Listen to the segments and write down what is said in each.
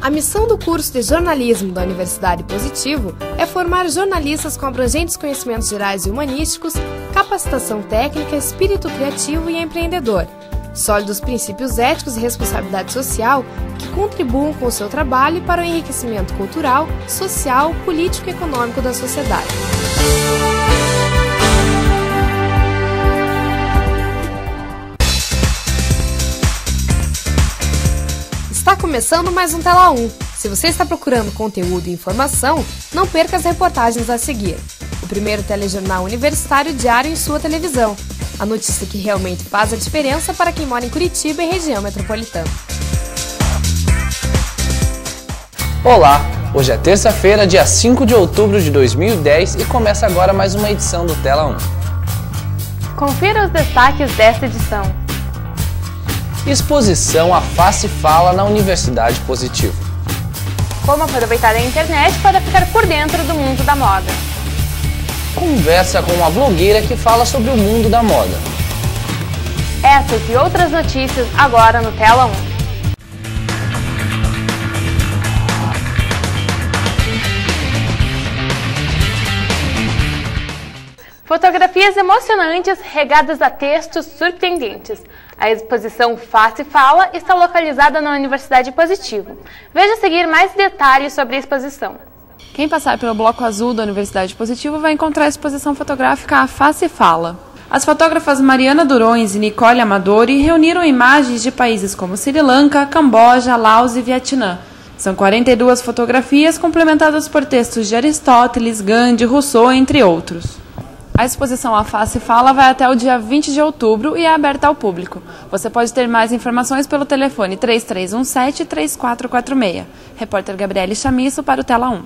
A missão do curso de jornalismo da Universidade Positivo é formar jornalistas com abrangentes conhecimentos gerais e humanísticos, capacitação técnica, espírito criativo e empreendedor, sólidos princípios éticos e responsabilidade social que contribuam com o seu trabalho para o enriquecimento cultural, social, político e econômico da sociedade. Começando mais um Tela 1. Se você está procurando conteúdo e informação, não perca as reportagens a seguir. O primeiro telejornal universitário diário em sua televisão. A notícia que realmente faz a diferença para quem mora em Curitiba e região metropolitana. Olá! Hoje é terça-feira, dia 5 de outubro de 2010 e começa agora mais uma edição do Tela 1. Confira os destaques desta edição. Exposição A Face Fala na Universidade Positivo. Como aproveitar a internet para ficar por dentro do mundo da moda. Conversa com uma blogueira que fala sobre o mundo da moda. Essas e outras notícias agora no Tela 1. Fotografias emocionantes regadas a textos surpreendentes. A exposição Face Fala está localizada na Universidade Positivo. Veja a seguir mais detalhes sobre a exposição. Quem passar pelo bloco azul da Universidade Positivo vai encontrar a exposição fotográfica A Face Fala. As fotógrafas Mariana Durões e Nicole Amadori reuniram imagens de países como Sri Lanka, Camboja, Laos e Vietnã. São 42 fotografias complementadas por textos de Aristóteles, Gandhi, Rousseau, entre outros. A exposição A Face Fala vai até o dia 20 de outubro e é aberta ao público. Você pode ter mais informações pelo telefone 3317-3446. Repórter Gabriele Chamisso para o Tela 1.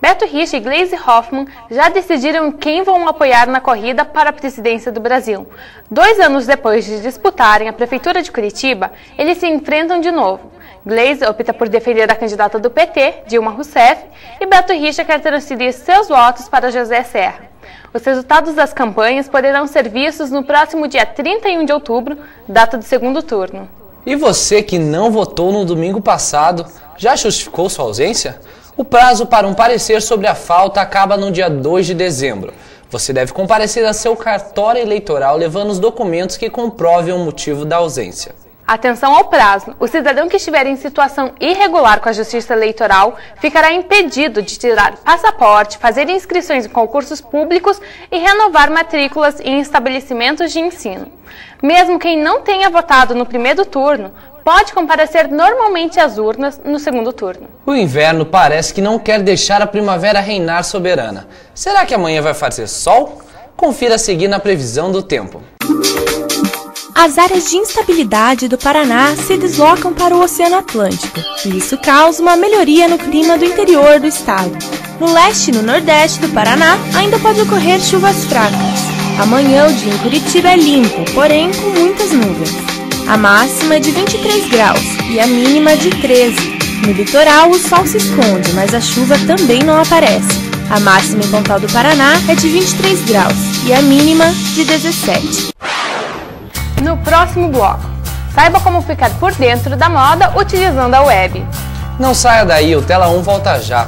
Beto Rich e Glaze Hoffman já decidiram quem vão apoiar na corrida para a presidência do Brasil. Dois anos depois de disputarem a Prefeitura de Curitiba, eles se enfrentam de novo. Glaze opta por defender a candidata do PT, Dilma Rousseff, e Beto Richa quer transferir seus votos para José Serra. Os resultados das campanhas poderão ser vistos no próximo dia 31 de outubro, data do segundo turno. E você que não votou no domingo passado, já justificou sua ausência? O prazo para um parecer sobre a falta acaba no dia 2 de dezembro. Você deve comparecer a seu cartório eleitoral levando os documentos que comprovem o motivo da ausência. Atenção ao prazo. O cidadão que estiver em situação irregular com a Justiça Eleitoral ficará impedido de tirar passaporte, fazer inscrições em concursos públicos e renovar matrículas em estabelecimentos de ensino. Mesmo quem não tenha votado no primeiro turno, pode comparecer normalmente às urnas no segundo turno. O inverno parece que não quer deixar a primavera reinar soberana. Será que amanhã vai fazer sol? Confira a seguir na previsão do tempo. As áreas de instabilidade do Paraná se deslocam para o Oceano Atlântico, e isso causa uma melhoria no clima do interior do estado. No leste e no nordeste do Paraná ainda pode ocorrer chuvas fracas. Amanhã o dia em Curitiba é limpo, porém com muitas nuvens. A máxima é de 23 graus e a mínima de 13. No litoral o sol se esconde, mas a chuva também não aparece. A máxima em Pontal do Paraná é de 23 graus e a mínima de 17 no próximo bloco. Saiba como ficar por dentro da moda utilizando a web. Não saia daí, o Tela 1 volta já.